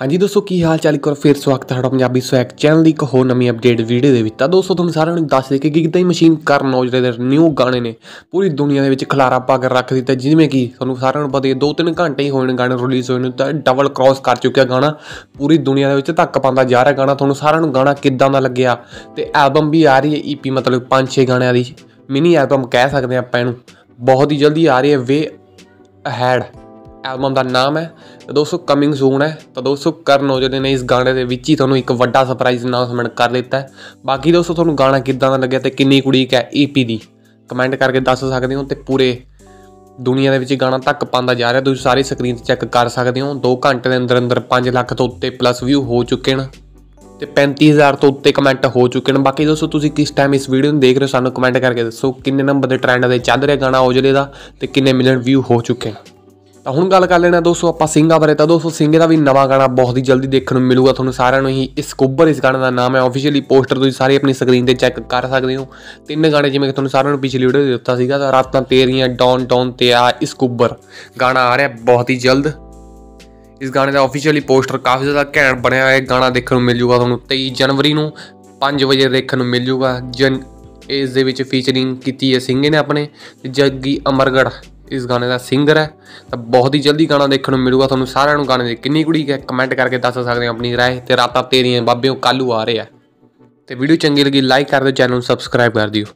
ਹਾਂਜੀ ਦੋਸਤੋ, ਕੀ ਹਾਲ ਚਾਲ? ਇੱਕ ਵਾਰ ਫਿਰ ਸਵਾਗਤ ਹੈ ਤੁਹਾਡਾ ਪੰਜਾਬੀ ਸਵੈਗ ਚੈਨਲ ਦੀ ਇੱਕ ਹੋਰ ਨਵੀਂ ਅਪਡੇਟ ਵੀਡੀਓ ਦੇ ਵਿੱਚ। ਤਾਂ ਦੋਸਤੋ, ਤੁਹਾਨੂੰ ਸਾਰਿਆਂ ਨੂੰ ਦੱਸ ਦੇ ਕਿ ਕਿਦਾਂ ਹੀ ਮਸ਼ੀਨ ਕਰਨ ਔਜਲੇ ਦੇ ਨਿਊ ਗਾਣੇ ਨੇ। ਪੂਰੀ ਦੁਨੀਆ ਦੇ ਵਿੱਚ ਖਲਾਰਾ ਪਾ ਕੇ ਰੱਖ ਦਿੱਤਾ, ਜਿਵੇਂ ਕਿ ਤੁਹਾਨੂੰ ਸਾਰਿਆਂ ਨੂੰ ਪਤਾ ਹੀ ਹੈ 2-3 ਘੰਟੇ ਹੀ ਹੋਏ ਨੇ ਗਾਣੇ ਰਿਲੀਜ਼ ਹੋਏ ਨੇ, ਤਾਂ ਡਬਲ ਕ੍ਰਾਸ ਕਰ ਚੁੱਕਿਆ ਗਾਣਾ। ਪੂਰੀ ਦੁਨੀਆ ਦੇ ਵਿੱਚ ਧੱਕ ਪਾਉਂਦਾ ਜਾ ਰਿਹਾ ਗਾਣਾ। ਤੁਹਾਨੂੰ ਸਾਰਿਆਂ ਨੂੰ ਗਾਣਾ ਕਿੱਦਾਂ ਦਾ ਲੱਗਿਆ? ਤੇ ਐਲਬਮ ਵੀ ਆ ਰਹੀ ਹੈ ਈਪੀ ਮਤਲਬ 5-6 ਗਾਣਿਆਂ ਦੀ ਮਿਨੀ ਐਲਬਮ ਕਹਿ ਸਕਦੇ ਆਪਾਂ ਇਹਨੂੰ। ਬਹੁਤ ਹੀ ਜਲਦੀ ਆ ਰਹੀ ਹੈ ਵੇ ਅਹੈਡ ਐਲਬਮ ਦਾ ਨਾਮ ਹੈ। ਤਾਂ ਦੋਸਤੋ ਕਮਿੰਗ ਸੂਨ ਹੈ ਤਾਂ ਦੋਸਤੋ ਕਰਨ ਔਜਲੇ ਨੇ ਇਸ ਗਾਣੇ ਦੇ ਵਿੱਚ ਹੀ ਤੁਹਾਨੂੰ ਇੱਕ ਵੱਡਾ ਸਰਪ੍ਰਾਈਜ਼ ਅਨਾਉਂਸਮੈਂਟ ਕਰ ਦਿੱਤਾ ਹੈ। ਬਾਕੀ ਦੋਸਤੋ, ਤੁਹਾਨੂੰ ਗਾਣਾ ਕਿੱਦਾਂ ਦਾ ਲੱਗਿਆ ਤੇ ਕਿੰਨੀ ਕੁੜੀਕ ਹੈ ਈਪੀ ਦੀ? ਕਮੈਂਟ ਕਰਕੇ ਦੱਸ ਸਕਦੇ ਹੋ ਤੇ ਪੂਰੇ ਦੁਨੀਆ ਦੇ ਵਿੱਚ ਗਾਣਾ ਤੱਕ ਪਾਉਂਦਾ ਜਾ ਰਿਹਾ। ਤੁਸੀਂ ਸਾਰੀ ਸਕਰੀਨ ਤੇ ਚੈੱਕ ਕਰ ਸਕਦੇ ਹੋ। 2 ਘੰਟੇ ਦੇ ਅੰਦਰ ਅੰਦਰ 5 ਲੱਖ ਤੋਂ ਉੱਤੇ ਪਲੱਸ ਵਿਊ ਹੋ ਚੁੱਕੇ ਨੇ ਤੇ 35000 ਤੋਂ ਉੱਤੇ ਕਮੈਂਟ ਹੋ ਚੁੱਕੇ ਨੇ ਬਾਕੀ ਦੋਸਤੋ, ਤੁਸੀਂ ਕਿਸ ਟਾਈਮ ਇਸ ਵੀਡੀਓ ਨੂੰ ਦੇਖ ਰਹੇ ਹੋ ਸਾਨੂੰ ਕਮੈਂਟ ਕਰਕੇ ਦੱਸੋ ਕਿੰਨੇ ਨੰਬਰ ਦੇ ਟ੍ਰੈਂਡ ਦੇ ਚੱਲ ਰਿਹਾ ਗਾਣਾ ਔਜਲੇ ਦਾ ਤੇ ਕਿੰਨੇ ਮਿਲੀਅਨ ਵਿਊ ਹੋ ਚੁੱਕੇ ਨੇ ਤਾਂ ਹੁਣ ਗੱਲ ਕਰ ਲੈਣਾ ਦੋਸਤੋ, ਆਪਾਂ ਸਿੰਘਾਂ ਬਾਰੇ। ਤਾਂ ਦੋਸਤੋ ਸਿੰਘ ਦਾ ਵੀ ਨਵਾਂ ਗਾਣਾ ਬਹੁਤ ਹੀ ਜਲਦੀ ਦੇਖਣ ਨੂੰ ਮਿਲੂਗਾ। ਤੁਹਾਨੂੰ ਸਾਰਿਆਂ ਨੂੰ ਹੀ ਇਸ ਕੁੱਬਰ ਇਸ ਗਾਣੇ ਦਾ ਨਾਮ ਹੈ। ਆਫੀਸ਼ੀਅਲੀ ਪੋਸਟਰ ਤੁਸੀਂ ਸਾਰੇ ਆਪਣੀ ਸਕਰੀਨ ਤੇ ਚੈੱਕ ਕਰ ਸਕਦੇ ਹੋ। ਤਿੰਨ ਗਾਣੇ ਜਿਵੇਂ ਕਿ ਤੁਹਾਨੂੰ ਸਾਰਿਆਂ ਨੂੰ ਪਿਛਲੀ ਵੀਡੀਓ ਦੇ ਦਿੱਤਾ ਸੀਗਾ। ਤਾਂ ਰਾਤਾਂ ਤੇਰੀਆਂ ਡੌਨ ਡੌਨ ਤੇ ਆ ਇਸ ਕੁੱਬਰ। ਗਾਣਾ ਆ ਰਿਹਾ ਬਹੁਤ ਹੀ ਜਲਦ। ਇਸ ਗਾਣੇ ਦਾ ਆਫੀਸ਼ੀਅਲੀ ਪੋਸਟਰ ਕਾਫੀ ਜ਼ਿਆਦਾ ਘੈਂਟ ਬਣਿਆ ਹੋਇਆ ਹੈ। ਗਾਣਾ ਦੇਖਣ ਨੂੰ ਮਿਲ ਜੂਗਾ ਤੁਹਾਨੂੰ 23 ਜਨਵਰੀ ਨੂੰ 5 ਵਜੇ ਦੇਖਣ ਨੂੰ ਮਿਲ ਜੂਗਾ ਜਨ ਇਸ ਦੇ ਵਿੱਚ ਫੀਚਰਿੰਗ ਕੀਤੀ ਹੈ ਸਿੰਘ ਨੇ ਆਪਣੇ। ਜੱਗੀ ਅਮਰਗੜ ਇਸ ਗਾਣੇ ਦਾ ਸਿੰਗਰ ਹੈ, ਤਾਂ ਬਹੁਤ ਹੀ ਜਲਦੀ ਗਾਣਾ ਦੇਖਣ ਨੂੰ ਮਿਲੂਗਾ ਤੁਹਾਨੂੰ ਸਾਰਿਆਂ ਨੂੰ ਗਾਣੇ ਦੀ। ਕਿੰਨੀ ਕੁੜੀ ਹੈ ਕਮੈਂਟ ਕਰਕੇ ਦੱਸ ਸਕਦੇ ਹੋ ਆਪਣੀ ਰਾਏ। ਤੇ ਰਾਤਾਂ ਤੇਰੀਆਂ ਬਾਬਿਓ ਕੱਲੂ ਆ ਰਹੇ ਆ। ਤੇ ਵੀਡੀਓ ਚੰਗੀ ਲੱਗੀ ਲਾਈਕ ਕਰ ਦਿਓ ਚੈਨਲ ਨੂੰ ਸਬਸਕ੍ਰਾਈਬ ਕਰ ਦਿਓ।